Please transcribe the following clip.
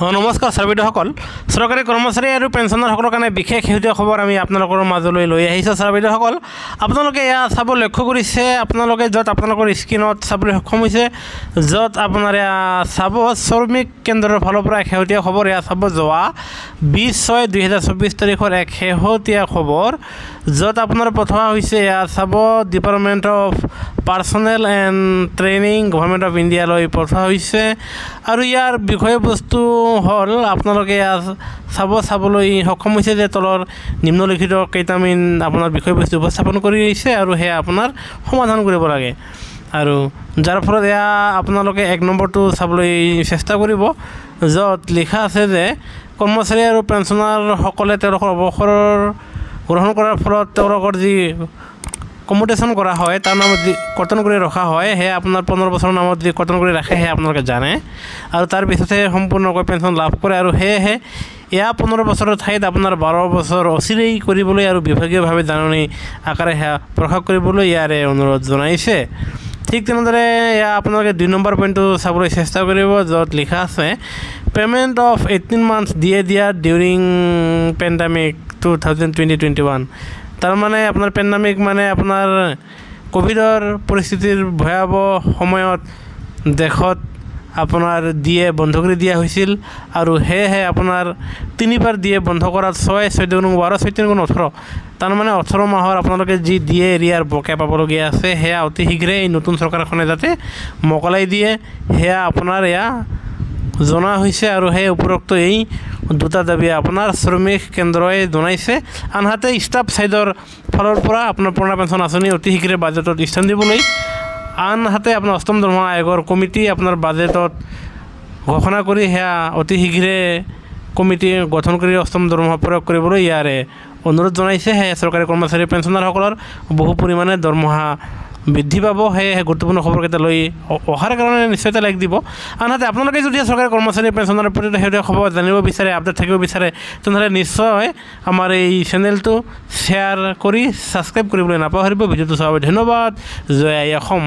নমস্কাৰ ছাৰ বাইদেউসকল। চৰকাৰী কৰ্মচাৰী আৰু পেঞ্চনাৰসকলৰ কাৰণে বিশেষ শেহতীয়া খবৰ আমি আপোনালোকৰ মাজলৈ লৈ আহিছোঁ ছাৰ বাইদেউসকল। আপোনালোকে এয়া চাব লক্ষ্য কৰিছে আপোনালোকে য'ত আপোনালোকৰ স্ক্ৰীণত চাবলৈ সক্ষম হৈছে য'ত আপোনাৰ এয়া চাব শ্ৰমিক কেন্দ্ৰৰ ফালৰ পৰা শেহতীয়া খবৰ এয়া চাব যোৱা বিছ ছয় দুহেজাৰ চৌবিছ তাৰিখৰ এক শেহতীয়া খবৰ য'ত আপোনাৰ পঠোৱা হৈছে এয়া চাব department of personnel and training government of ইণ্ডিয়ালৈ পঠোৱা হৈছে। আৰু ইয়াৰ বিষয়বস্তু হ'ল আপোনালোকে এয়া চাব চাবলৈ সক্ষম হৈছে যে তলৰ নিম্নলিখিত কেইটামান আপোনাৰ বিষয়বস্তু উপস্থাপন কৰি আহিছে আৰু সেয়া আপোনাৰ সমাধান কৰিব লাগে। আৰু যাৰ ফলত এয়া আপোনালোকে এক নম্বৰটো চাবলৈ চেষ্টা কৰিব য'ত লিখা আছে যে কৰ্মচাৰী আৰু পেঞ্চনাৰসকলে তেওঁলোকৰ অৱসৰৰ গ্ৰহণ কৰাৰ ফলত তেওঁলোকৰ যি কম্পিউটেশ্যন কৰা হয় তাৰ নামত যি কৰ্তন কৰি ৰখা হয় সেয়া আপোনাৰ পোন্ধৰ বছৰৰ নামত যি কৰ্তন কৰি ৰাখে সেয়া আপোনালোকে জানে। আৰু তাৰ পিছতহে সম্পূৰ্ণকৈ পেঞ্চন লাভ কৰে আৰু সেয়েহে এয়া পোন্ধৰ বছৰৰ ঠাইত আপোনাৰ বাৰ বছৰ অচিৰেই কৰিবলৈ আৰু বিভাগীয়ভাৱে জাননী আকাৰে সেয়া প্ৰকাশ কৰিবলৈ ইয়াৰে অনুৰোধ জনাইছে। ঠিক তেনেদৰে এয়া আপোনালোকে দুই নম্বৰ পইণ্টটো চাবলৈ চেষ্টা কৰিব য'ত লিখা আছে পে'মেণ্ট অফ এইটিন মান্থছ দিয়ে দিয়া during pandemic two thousand twenty twenty one তাৰমানে আপোনাৰ পেণ্ডামিক মানে আপোনাৰ ক'ভিডৰ পৰিস্থিতিৰ ভয়াৱহ সময়ত দেশত আপোনাৰ দিয়ে বন্ধ কৰি দিয়া হৈছিল আৰু সেয়েহে আপোনাৰ তিনিবাৰ দিয়ে বন্ধ কৰাত ছয় চৈধ্য গুণ বাৰ চৈধ্য গুণ ওঠৰ। তাৰমানে ওঠৰ মাহৰ আপোনালোকে যি দিয়ে এৰিয়াৰ বকেয়া পাবলগীয়া আছে সেয়া অতি শীঘ্ৰে এই নতুন চৰকাৰখনে যাতে মোকলাই দিয়ে সেয়া আপোনাৰ এয়া জনা হৈছে আৰু সেই উপৰোক্ত এই দুটা দাবী আপোনাৰ শ্ৰমিক কেন্দ্ৰই জনাইছে। আনহাতে ষ্টাফ ছাইডৰ ফালৰ পৰা আপোনাৰ পুৰণা পেঞ্চন আঁচনি অতি শীঘ্ৰে বাজেটত স্থান দিবলৈ আনহাতে আপোনাৰ অষ্টম দৰমহা আয়োগৰ কমিটি আপোনাৰ বাজেটত ঘোষণা কৰি সেয়া অতি শীঘ্ৰে কমিটি গঠন কৰি অষ্টম দৰমহা প্ৰয়োগ কৰিবলৈ ইয়াৰে অনুৰোধ জনাইছে। সেয়ে চৰকাৰী কৰ্মচাৰী পেঞ্চনাৰসকলৰ বহু পৰিমাণে দৰমহা বৃদ্ধি পাব সেয়েহে গুৰুত্বপূৰ্ণ খবৰকেইটা লৈ অহাৰ কাৰণে নিশ্চয়তা লাইক দিব। আনহাতে আপোনালোকে যদি চৰকাৰী কৰ্মচাৰী পেঞ্চনৰ প্ৰতি শেহতীয়া খবৰ জানিব বিচাৰে আপডেট থাকিব বিচাৰে তেনেহ'লে নিশ্চয় আমাৰ এই চেনেলটো শ্বেয়াৰ কৰি ছাবস্ক্ৰাইব কৰিবলৈ নাপাহৰিব। ভিডিঅ'টো চোৱাৰ বাবে ধন্যবাদ। জয় আই অসম।